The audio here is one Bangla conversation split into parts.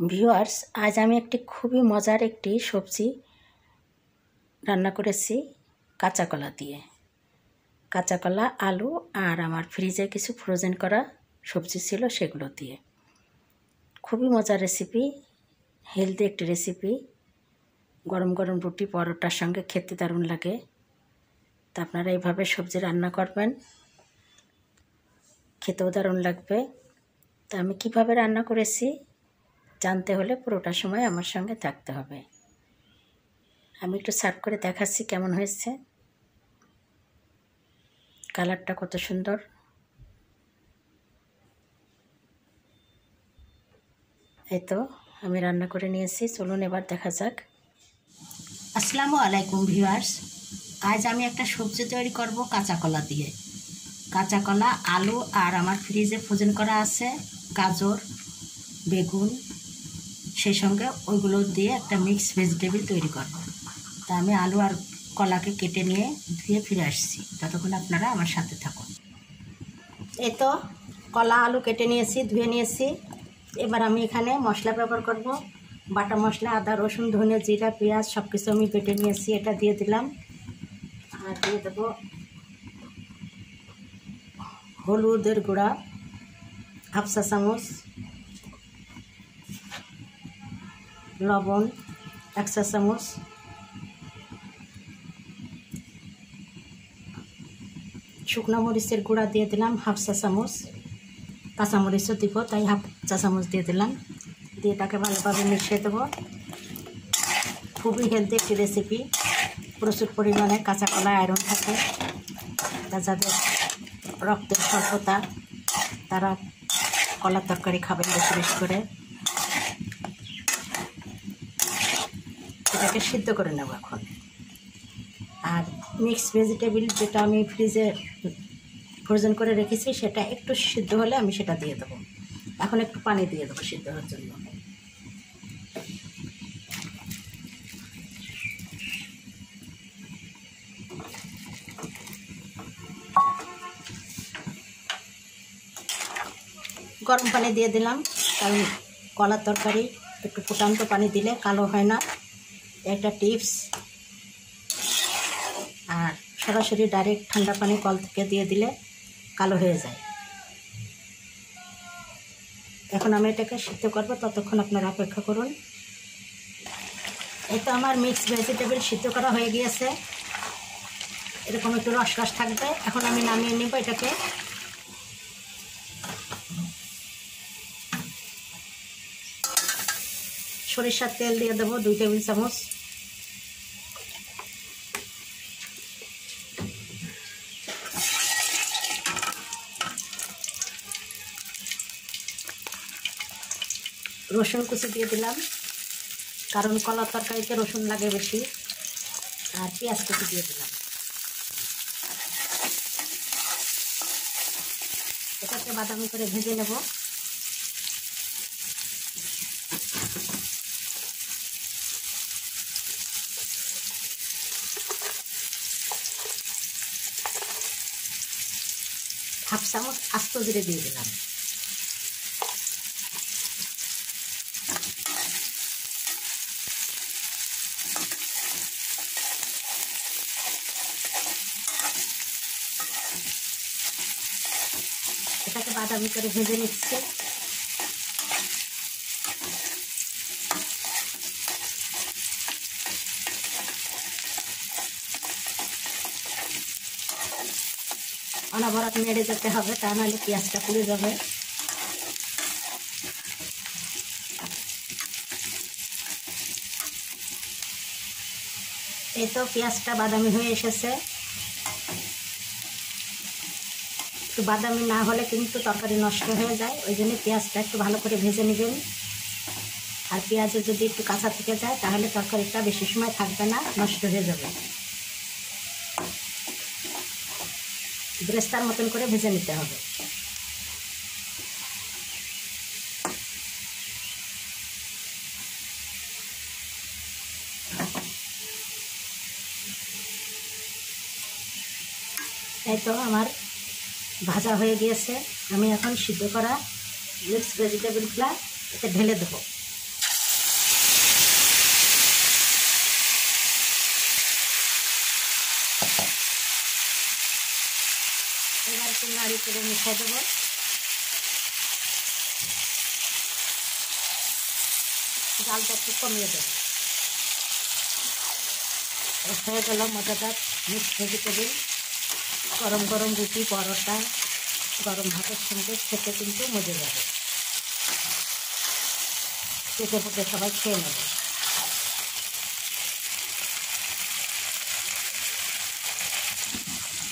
ভিউয়ার্স, আজ আমি একটি খুবই মজার একটি সবজি রান্না করেছি কাঁচা কলা দিয়ে। কাঁচা কলা আলু আর আমার ফ্রিজে কিছু ফ্রোজেন করা সবজি ছিল সেগুলো দিয়ে। খুবই মজার রেসিপি হেলদি একটি রেসিপি গরম গরম রুটি পরোটার সঙ্গে খেতে দারুণ লাগে। তা আপনারা এইভাবে সবজি রান্না করবেন, খেতেও দারুণ লাগবে। তা আমি কীভাবে রান্না করেছি? জানতে হলে পুরোটা সময় আমার সঙ্গে থাকতে হবে। আমি একটু সার্ভ করে দেখাচ্ছি কেমন হয়েছে। কালারটা কত সুন্দর। এই তো, আমি রান্না করে নিয়েছি। চলুন এবার দেখা যাক। আসসালামু আলাইকুম ভিউয়ার্স। আজ আমি একটা সবজি তৈরি করব কাঁচা কলা দিয়ে। কাঁচা কলা আলু আর আমার ফ্রিজে ফ্রোজেন করা আছে গাজর, বেগুন সেই সঙ্গে ওইগুলো দিয়ে একটা মিক্স ভেজিটেবল তৈরি করব। তা আমি আলু আর কলাকে কেটে নিয়ে ধুয়ে ফিরে আসছি। ততক্ষণ আপনারা আমার সাথে থাকুন। এ তো কলা, আলু কেটে নিয়েছি, ধুয়ে নিয়েছি। এবার আমি এখানে মশলা ব্যবহার করব। বাটা মশলা, আদা, রসুন, ধনে জিরা, পেঁয়াজ সব কিছু আমি বেটে নিয়েছি, এটা দিয়ে দিলাম। আর দিয়ে দেবো হলুদের গুঁড়া হাফসা চামচ। লবণ, এক চা চামচ। শুকনো মরিচের গুঁড়া দিয়ে দিলাম, হাফ চা চামচ। কাঁচামরিচও দিব, তাই হাফ চা চামচ দিয়ে দিলাম। দিয়ে তাকে ভালোভাবে মিশিয়ে দেবো। খুবই হেলদি একটি রেসিপি প্রচুর পরিমাণে কাঁচা কলা আয়রন থাকে। তা যাদের রক্তের স্বল্পতা, তারা কলার তরকারি খাবেন বেশি বেশি করে। এটাকে সিদ্ধ করে নেব এখন। আর মিক্স ভেজিটেবিল যেটা আমি ফ্রিজে ফ্রোজেন করে রেখেছি, সেটা একটু সিদ্ধ হলে আমি সেটা দিয়ে দেবো। এখন একটু পানি দিয়ে দেবো সিদ্ধ হওয়ার জন্য। গরম পানি দিয়ে দিলাম, কারণ কলার তরকারি একটু ফুটান্ত পানি দিলে কালো হয় না। একটা টিপস। আর সরাসরি ডাইরেক্ট ঠান্ডা পানি কল থেকে দিয়ে দিলে কালো হয়ে যায়। এখন আমি এটাকে সিদ্ধ করব, ততক্ষণ আপনারা অপেক্ষা করুন। এই তো আমার মিক্স ভেজিটেবল সিদ্ধ করা হয়ে গিয়েছে। এরকম একটু রস রস থাকবে। এখন আমি নামিয়ে নেব এটাকে। সরিষার তেল দিয়ে দেবো দুই টেবিল চামচ। রসুন কুচি দিয়ে দিলাম। কারণ কলা তরকারিতে রসুন লাগে বেশি। আর পেঁয়াজ কুচি দিয়ে দিলাম। এটাকে বাদামি করে ভেজে নেব। হাফ চামচ আস্ত জিরে দিয়ে দিলাম। এটাকে বাদামি করে ভেজে নিচ্ছে। অনবরত নেড়ে যেতে হবে, তা নাহলে পেঁয়াজটা পুড়ে যাবে। এই তো পেঁয়াজটা বাদামি হয়ে এসেছে। একটু বাদামি না হলে কিন্তু তরকারি নষ্ট হয়ে যায়। ওই জন্য পেঁয়াজটা একটু ভালো করে ভেজে নেবেন। আর পেঁয়াজে যদি একটু কাঁচা থেকে যায়, তাহলে তরকারিটা বেশি সময় থাকবে না, নষ্ট হয়ে যাবে। ব্রেস্তার মতন করে ভেজে নিতে হবে। এই তো আমার ভাজা হয়ে গিয়েছে। আমি এখন সিদ্ধ করা মিক্স ভেজিটেবলগুলা এতে ঢেলে দেবো। এবার একটু নাড়ি করে মিশে দেবো। জালটা একটু কমিয়ে দেবো। হয়ে গেল মজাদার মিক্স ভেজিটেবল গরম গরম রুটি, পরোটা, গরম ভাতের সঙ্গে খেতে কিন্তু মজে যাবে পেটে পেটে সবাই খেয়ে নেবে।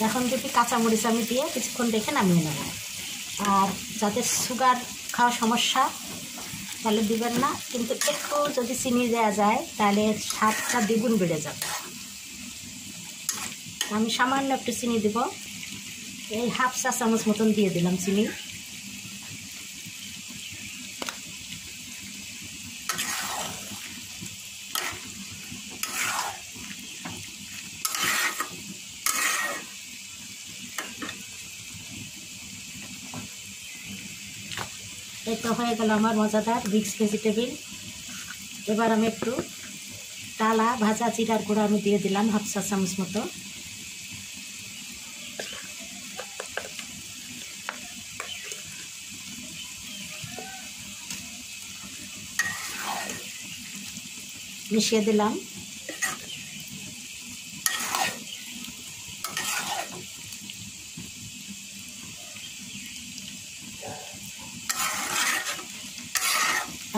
এখন দুটি কাঁচামরিচ আমি দিয়ে কিছুক্ষণ রেখে নামিয়ে নেব। আর যাদের সুগার খাওয়া সমস্যা, তাহলে দিবেন না। কিন্তু একটু যদি চিনি দেওয়া যায়, তাহলে স্বাদটা দ্বিগুণ বেড়ে যাবে। আমি সামান্য একটু চিনি দিব। এই হাফ চা চামচ মতন দিয়ে দিলাম চিনি। তো হয়ে গেল আমার মজাদার মিক্স ভেজিটেবিল। এবার আমি একটু টালা ভাজা, জিরার গুঁড়ো আমি দিয়ে দিলাম হাফ চা চামচ মতো। মিশিয়ে দিলাম।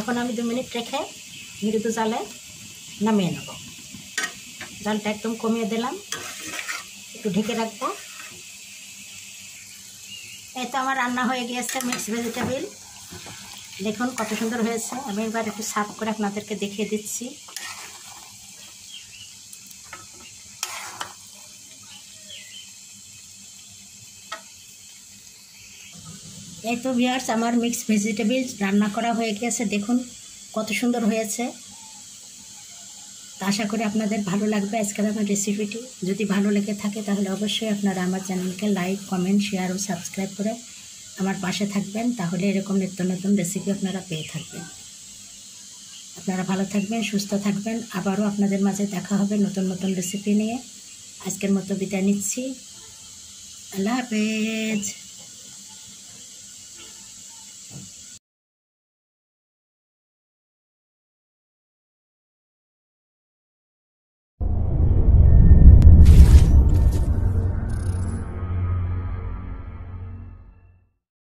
এখন আমি দু মিনিট রেখে মৃদু জালে নামিয়ে নেব। জালটা একদম কমিয়ে দিলাম। একটু ঢেকে রাখব। এই তো আমার রান্না হয়ে গিয়েছে মিক্স ভেজিটেবিল। দেখুন কত সুন্দর হয়েছে। আমি এবার একটু সার্ভ করে আপনাদেরকে দেখিয়ে দিচ্ছি। এই তো ভিয়ার্স আমার মিক্স ভেজিটেবিল রান্না করা হয়ে গিয়েছে, দেখুন কত সুন্দর হয়েছে। তা আশা করি আপনাদের ভালো লাগবে আজকের আমার রেসিপিটি যদি ভালো লেগে থাকে তাহলে অবশ্যই আপনারা আমার চ্যানেলকে লাইক কমেন্ট শেয়ার ও সাবস্ক্রাইব করে আমার পাশে থাকবেন, তাহলে এরকম নিত্য নতুন রেসিপি আপনারা পেয়ে থাকবেন। আপনারা ভালো থাকবেন, সুস্থ থাকবেন, আবারও আপনাদের মাঝে দেখা হবে নতুন নতুন রেসিপি নিয়ে। আজকের মতো বিদায় নিচ্ছি। আল্লাহ হাফেজ।